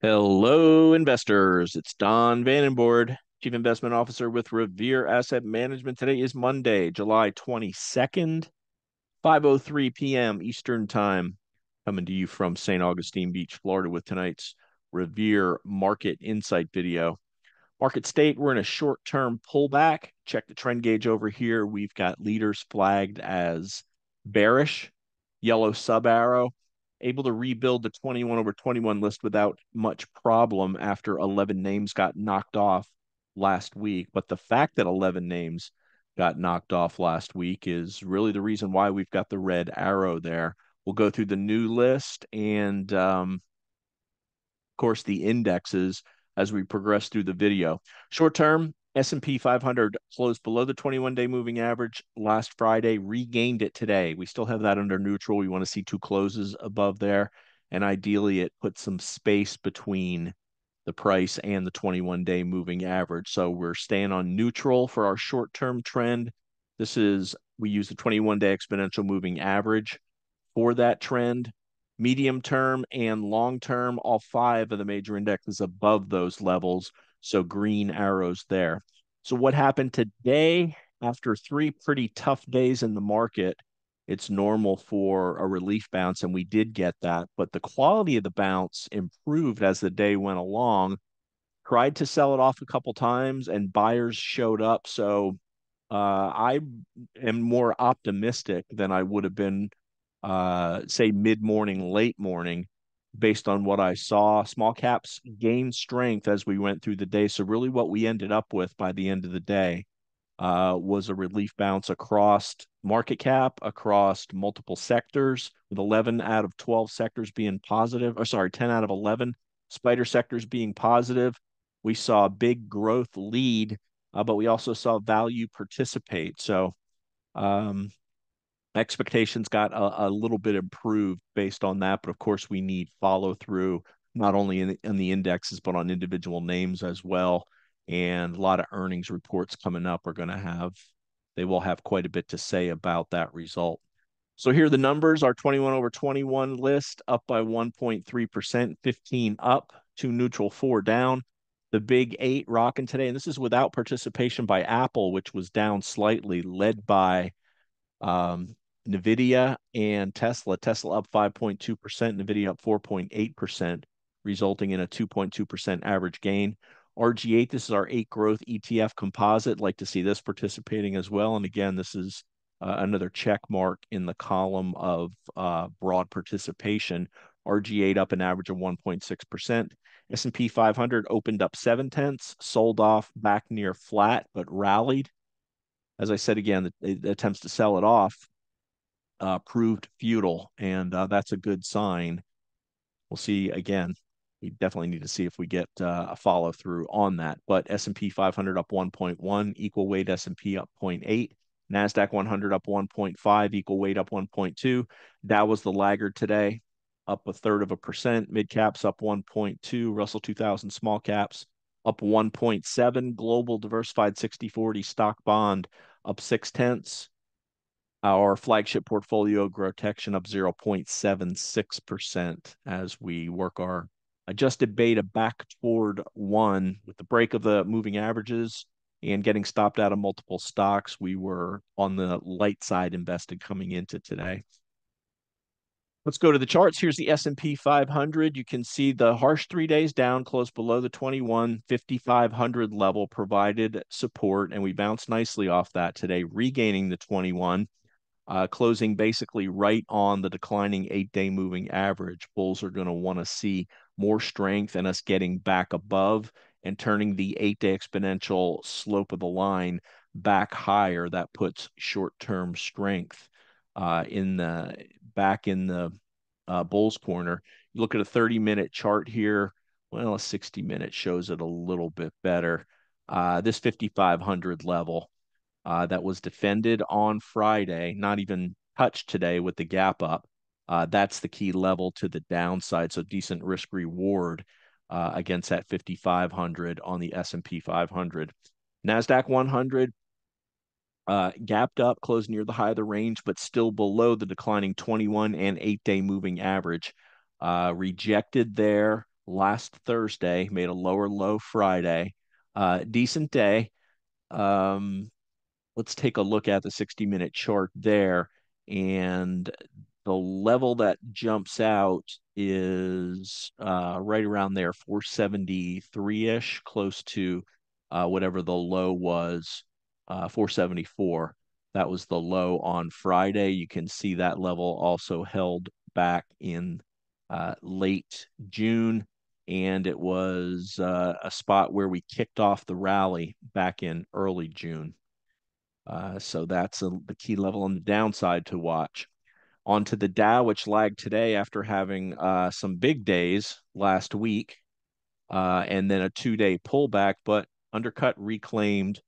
Hello, investors. It's Don Vandenbord, Chief Investment Officer with Revere Asset Management. Today is Monday, July 22nd, 5:03 p.m. Eastern Time. Coming to you from St. Augustine Beach, Florida, with tonight's Revere Market Insight video. Market state, we're in a short-term pullback. Check the trend gauge over here. We've got leaders flagged as bearish, yellow sub arrow able to rebuild the 21 over 21 list without much problem after 11 names got knocked off last week. But the fact that 11 names got knocked off last week is really the reason why we've got the red arrow there. We'll go through the new list and, um, of course, the indexes as we progress through the video. Short term, S&P 500 closed below the 21-day moving average last Friday, regained it today. We still have that under neutral. We want to see two closes above there, and ideally it puts some space between the price and the 21-day moving average. So we're staying on neutral for our short-term trend. This is, we use the 21-day exponential moving average for that trend. Medium term and long term, all five of the major indexes above those levels so green arrows there. So what happened today after three pretty tough days in the market? It's normal for a relief bounce, and we did get that. But the quality of the bounce improved as the day went along. Tried to sell it off a couple times, and buyers showed up. So uh, I am more optimistic than I would have been, uh, say, mid morning, late morning based on what I saw. Small caps gained strength as we went through the day. So, really, what we ended up with by the end of the day uh, was a relief bounce across market cap, across multiple sectors, with 11 out of 12 sectors being positive, or sorry, 10 out of 11 spider sectors being positive. We saw big growth lead, uh, but we also saw value participate. So, um, expectations got a, a, little bit improved based on that. But of course, we need follow through not only in the, in the indexes but on individual names as well. And a lot of earnings reports coming up are going to have they will have quite a bit to say about that result. So here are the numbers. Our 21 over 21 list up by 1.3%, 15 up, two neutral, four down. The big eight rocking today, and this is without participation by Apple, which was down slightly, led by um, NVIDIA and Tesla. Tesla up 5.2%, NVIDIA up 4.8%, resulting in a 2.2% average gain. RG8, this is our eight growth ETF composite. Like to see this participating as well. And again, this is uh, another check mark in the column of uh, broad participation. RG8 up an average of 1.6%. S&P 500 opened up seven tenths, sold off back near flat, but rallied as I said again, attempts to sell it off uh, proved futile, and uh, that's a good sign. We'll see again. We definitely need to see if we get uh, a follow through on that. But S&P 500 up 1.1, equal weight S&P up 0.8, Nasdaq 100 up 1.5, equal weight up 1.2. Dow was the laggard today, up a third of a percent. Mid caps up 1.2. Russell 2000 small caps up 1.7. Global diversified 60/40 stock bond up six tenths. Our flagship portfolio, Grotection, up 0.76% as we work our adjusted beta back toward one with the break of the moving averages and getting stopped out of multiple stocks. We were on the light side invested coming into today. Let's go to the charts. Here's the S&P 500. You can see the harsh three days down, close below the 21 5,500 level, provided support, and we bounced nicely off that today, regaining the 21, uh, closing basically right on the declining eight-day moving average. Bulls are going to want to see more strength and us getting back above and turning the eight-day exponential slope of the line back higher. That puts short-term strength uh, in the back in the uh, Bulls corner. You look at a 30 minute chart here. Well, a 60 minute shows it a little bit better. Uh, this 5,500 level uh, that was defended on Friday, not even touched today with the gap up. Uh, that's the key level to the downside. So decent risk reward uh, against that 5,500 on the S&P 500. Nasdaq 100 uh, gapped up, closed near the high of the range, but still below the declining 21 and eight day moving average. Uh, rejected there, last Thursday, made a lower low Friday. Uh, decent day. Um, let's take a look at the 60 minute chart there. And the level that jumps out is uh, right around there, 473 ish, close to uh, whatever the low was, uh, 474. That was the low on Friday. You can see that level also held back in uh, late June and it was uh, a spot where we kicked off the rally back in early June. Uh, so that's a, the key level on the downside to watch. Onto the Dow, which lagged today after having uh, some big days last week, uh, and then a two-day pullback, but undercut reclaimed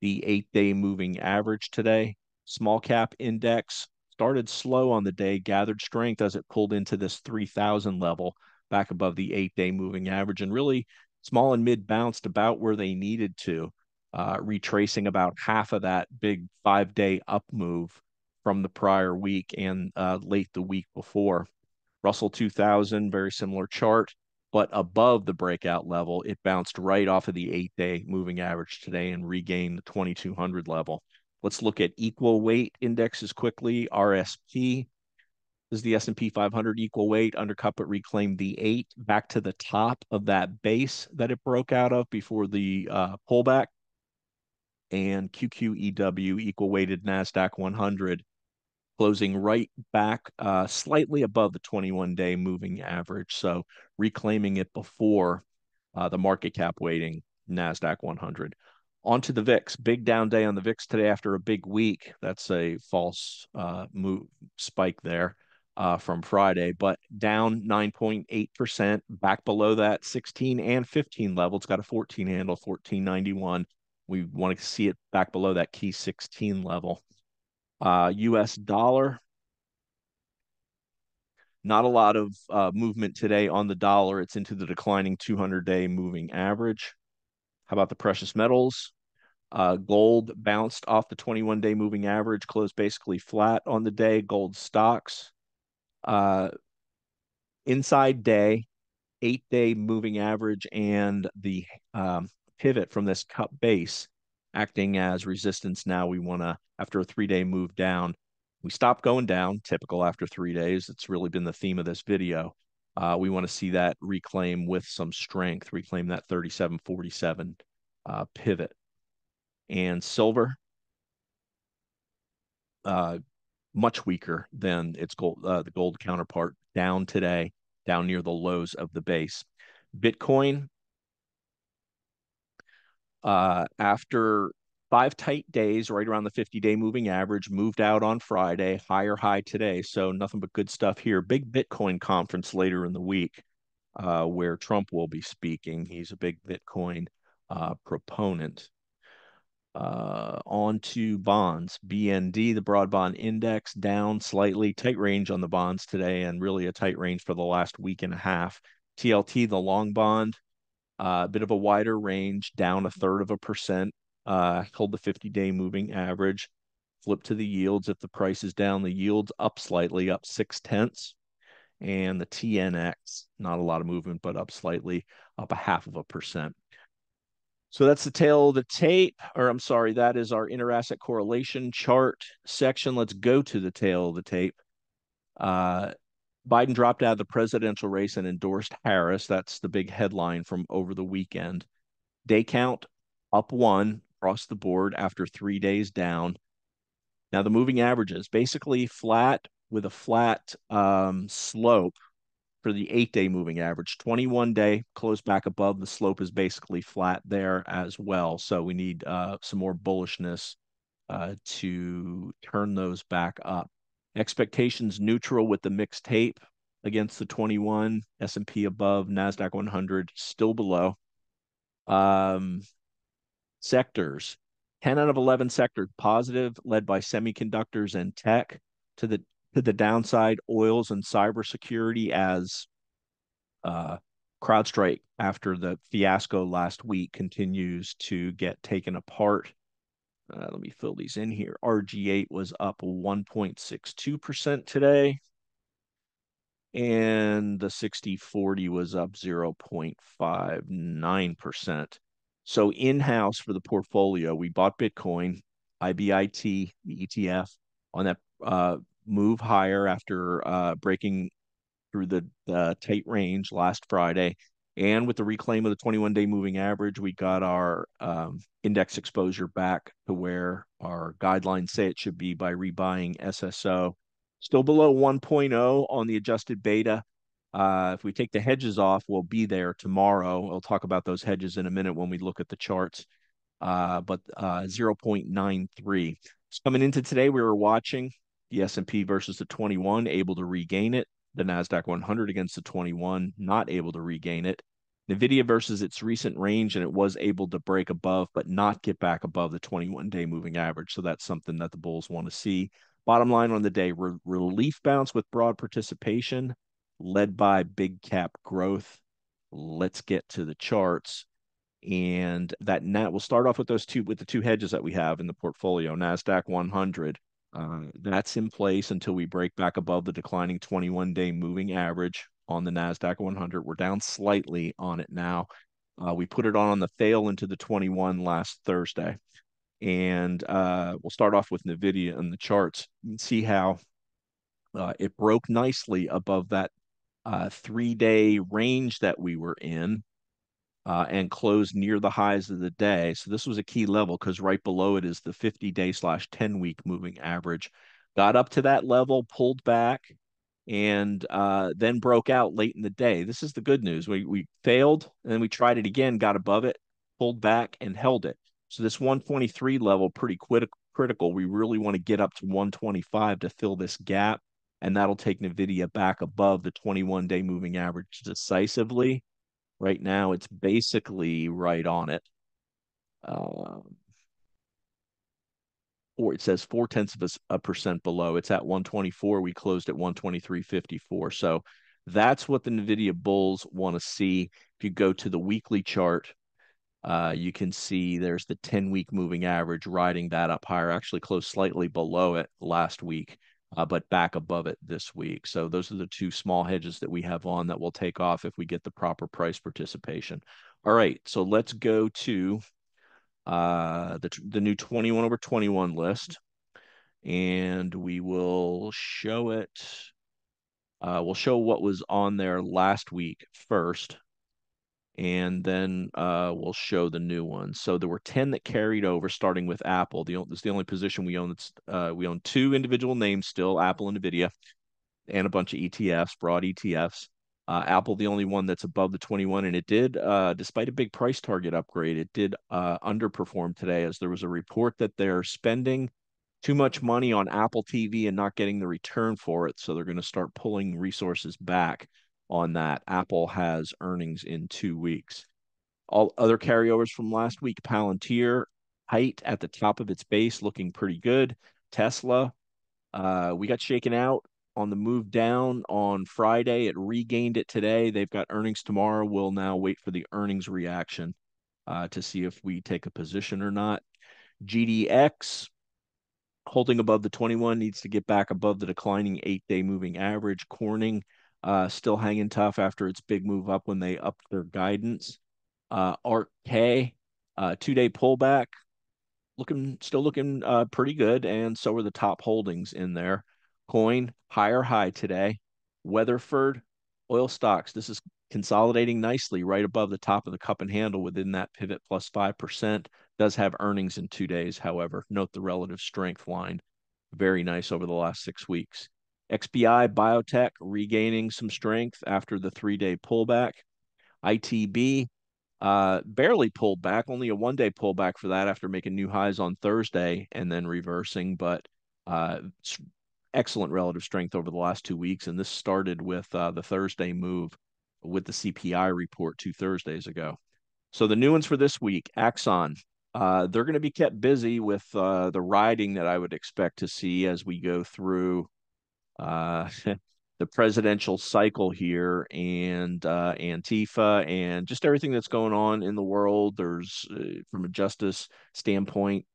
the eight-day moving average today. Small cap index started slow on the day, gathered strength as it pulled into this 3,000 level back above the eight day moving average and really small and mid bounced about where they needed to, uh, retracing about half of that big five day up move from the prior week and uh, late the week before. Russell 2000, very similar chart, but above the breakout level, it bounced right off of the eight day moving average today and regained the 2200 level. Let's look at equal weight indexes quickly. RSP is the S&P 500 equal weight undercut but reclaimed the eight back to the top of that base that it broke out of before the uh, pullback. And QQEW equal weighted NASDAQ 100 closing right back uh, slightly above the 21 day moving average. So reclaiming it before uh, the market cap weighting NASDAQ 100. Onto the VIX. Big down day on the VIX today after a big week. That's a false uh, move spike there uh, from Friday, but down 9.8%, back below that 16 and 15 level. It's got a 14 handle, 1491. We want to see it back below that key 16 level. Uh, US dollar, not a lot of uh, movement today on the dollar. It's into the declining 200 day moving average. How about the precious metals? Uh, gold bounced off the 21 day moving average, closed basically flat on the day. Gold stocks uh, inside day, eight day moving average, and the um, pivot from this cup base acting as resistance. Now we want to, after a three day move down, we stop going down, typical after three days. It's really been the theme of this video. Uh, we want to see that reclaim with some strength, reclaim that 3747 uh, pivot. And silver, uh, much weaker than its gold, uh, the gold counterpart, down today, down near the lows of the base. Bitcoin, uh, after five tight days, right around the 50 day moving average, moved out on Friday, higher high today. So nothing but good stuff here. Big Bitcoin conference later in the week uh, where Trump will be speaking. He's a big Bitcoin uh, proponent. Uh, on to bonds. BND, the broad bond index, down slightly, tight range on the bonds today, and really a tight range for the last week and a half. TLT, the long bond, uh, a bit of a wider range, down a third of a percent. Uh, hold the 50 day moving average. Flip to the yields. If the price is down, the yields up slightly, up six tenths. And the TNX, not a lot of movement, but up slightly, up a half of a percent. So that's the tale of the tape, or I'm sorry, that is our interasset correlation chart section. Let's go to the tale of the tape. Uh, Biden dropped out of the presidential race and endorsed Harris. That's the big headline from over the weekend. Day count up one across the board after three days down. Now the moving averages basically flat with a flat um, slope for the eight day moving average. 21 day close back above. The slope is basically flat there as well. So we need uh, some more bullishness uh, to turn those back up. Expectations neutral with the mixed tape against the 21 S&P above Nasdaq 100 still below. Um, sectors 10 out of 11 sectors positive led by semiconductors and tech to the to the downside, oils and cybersecurity as uh, CrowdStrike, after the fiasco last week, continues to get taken apart. Uh, let me fill these in here. RG8 was up 1.62% today. and the 60 40 was up 0.59%. So in house for the portfolio, we bought Bitcoin, IBIT, the ETF, on that uh, move higher after uh, breaking through the, the tight range last Friday. And with the reclaim of the 21 day moving average, we got our um, index exposure back to where our guidelines say it should be by rebuying SSO. Still below 1.0 on the adjusted beta. Uh, if we take the hedges off, we'll be there tomorrow. We'll talk about those hedges in a minute when we look at the charts. Uh, but uh, 0.93. So coming into today, we were watching the S&P versus the 21, able to regain it. The Nasdaq 100 against the 21, not able to regain it. Nvidia versus its recent range, and it was able to break above, but not get back above the 21-day moving average. So that's something that the bulls want to see. Bottom line on the day: re relief bounce with broad participation led by big cap growth. Let's get to the charts. And that net we'll start off with those two with the two hedges that we have in the portfolio. Nasdaq 100. Uh, that's in place until we break back above the declining 21 day moving average on the Nasdaq 100. We're down slightly on it now. Uh, we put it on on the fail into the 21 last Thursday. And uh, we'll start off with NVIDIA and the charts and see how uh, it broke nicely above that uh, three day range that we were in uh, and closed near the highs of the day. So this was a key level because right below it is the 50 day slash 10 week moving average. Got up to that level, pulled back, and uh, then broke out late in the day. This is the good news. We, we failed and then we tried it again, got above it, pulled back, and held it. So this 123 level, pretty critical. We really want to get up to 125 to fill this gap and that'll take NVIDIA back above the 21 day moving average decisively. Right now, it's basically right on it. Um, or it says four tenths of a, a percent below. It's at 124. We closed at 123.54. So that's what the NVIDIA bulls want to see. If you go to the weekly chart, uh, you can see there's the 10 week moving average riding that up higher, actually closed slightly below it last week uh, but back above it this week. So those are the two small hedges that we have on that will take off if we get the proper price participation. All right, so let's go to uh, the, the new 21 over 21 list, and we will show it. Uh, we'll show what was on there last week first and then uh, we'll show the new ones. So there were 10 that carried over, starting with Apple. The, is the only position we own. Uh, we own two individual names still, Apple and Nvidia, and a bunch of ETFs, broad ETFs. Uh, Apple, the only one that's above the 21, and it did, uh, despite a big price target upgrade, it did uh, underperform today, as there was a report that they're spending too much money on Apple TV and not getting the return for it, so they're going to start pulling resources back on that. Apple has earnings in two weeks. All other carryovers from last week Palantir, height at the top of its base, looking pretty good. Tesla, uh, we got shaken out on the move down on Friday. It regained it today. They've got earnings tomorrow. We'll now wait for the earnings reaction uh, to see if we take a position or not. GDX holding above the 21 needs to get back above the declining eight day moving average. Corning uh, still hanging tough after its big move up when they upped their guidance. Uh, Ark K, uh, two day pullback, looking still looking uh, pretty good, and so are the top holdings in there. Coin higher high today. Weatherford oil stocks. This is consolidating nicely right above the top of the cup and handle within that pivot plus five percent. Does have earnings in two days, however. Note the relative strength line. Very nice over the last six weeks. XBI Biotech regaining some strength after the three day pullback. ITB uh, barely pulled back, only a one day pullback for that after making new highs on Thursday and then reversing, but uh, excellent relative strength over the last two weeks. And this started with uh, the Thursday move with the CPI report two Thursdays ago. So the new ones for this week Axon. Uh, they're going to be kept busy with uh, the riding that I would expect to see as we go through uh, the presidential cycle here and uh, Antifa and just everything that's going on in the world. There's, uh, from a justice standpoint,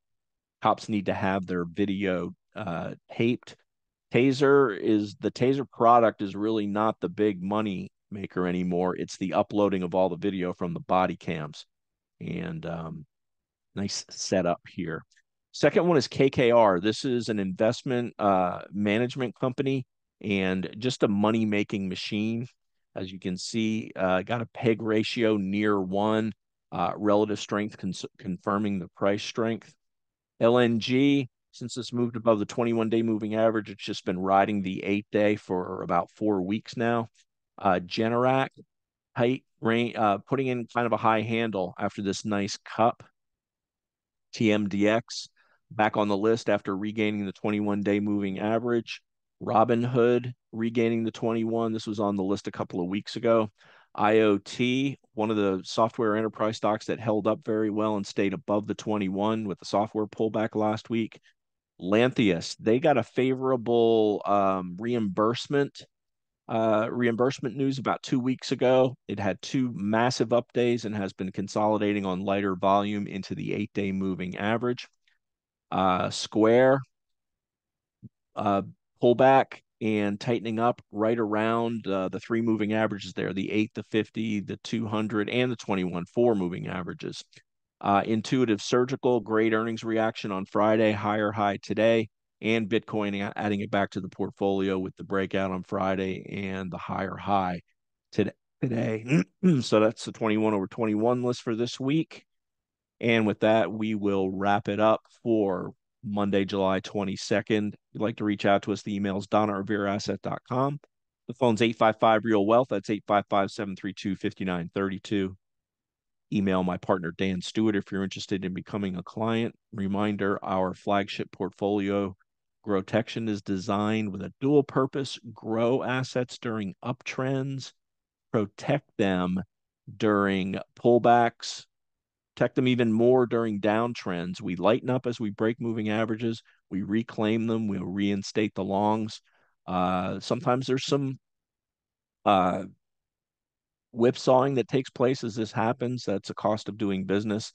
cops need to have their video uh, taped Taser is the Taser product is really not the big money maker anymore. It's the uploading of all the video from the body cams. And um, nice setup here. Second one is KKR. This is an investment uh, management company and just a money making machine. As you can see, uh, got a peg ratio near one, uh, relative strength confirming the price strength. LNG, since it's moved above the 21 day moving average, it's just been riding the eight day for about four weeks now. Uh, Generac, rain, uh, putting in kind of a high handle after this nice cup. TMDX back on the list after regaining the 21 day moving average. Robinhood regaining the 21. This was on the list a couple of weeks ago. IoT, one of the software enterprise stocks that held up very well and stayed above the 21 with the software pullback last week. Lantheus, they got a favorable um, reimbursement uh, reimbursement news about two weeks ago. It had two massive up days and has been consolidating on lighter volume into the eight day moving average. Uh, Square uh, pullback and tightening up right around uh, the three moving averages there the 8, the 50, the 200, and the 21 four moving averages. Uh, intuitive Surgical, great earnings reaction on Friday, higher high today, and Bitcoin adding it back to the portfolio with the breakout on Friday and the higher high today. today. so that's the 21 over 21 list for this week. And with that, we will wrap it up for Monday, July 22nd. If you'd like to reach out to us, the email is donna at revereasset.com. The phone's 855 Real Wealth. That's 855 732 5932 email my partner Dan Stewart if you're interested in becoming a client. Reminder our flagship portfolio Grotection is designed with a dual purpose grow assets during uptrends, protect them during pullbacks, protect them even more during downtrends. We lighten up as we break moving averages, we reclaim them, we'll reinstate the longs. Uh, sometimes there's some uh, whipsawing that takes place as this happens. That's a cost of doing business.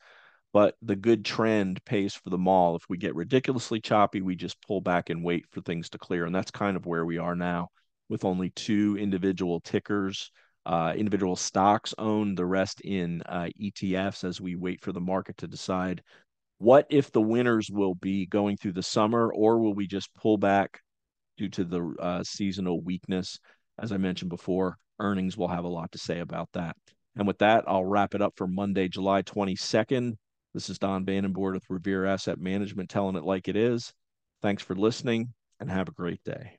But the good trend pays for them all. If we get ridiculously choppy, we just pull back and wait for things to clear. And that's kind of where we are now with only two individual tickers, uh, individual stocks owned, the rest in uh, ETFs as we wait for the market to decide what if the winners will be going through the summer or will we just pull back due to the uh, seasonal weakness? As I mentioned before, earnings will have a lot to say about that. And with that, I'll wrap it up for Monday, July 22nd. This is Don Vandenbord with Revere Asset Management telling it like it is. Thanks for listening and have a great day.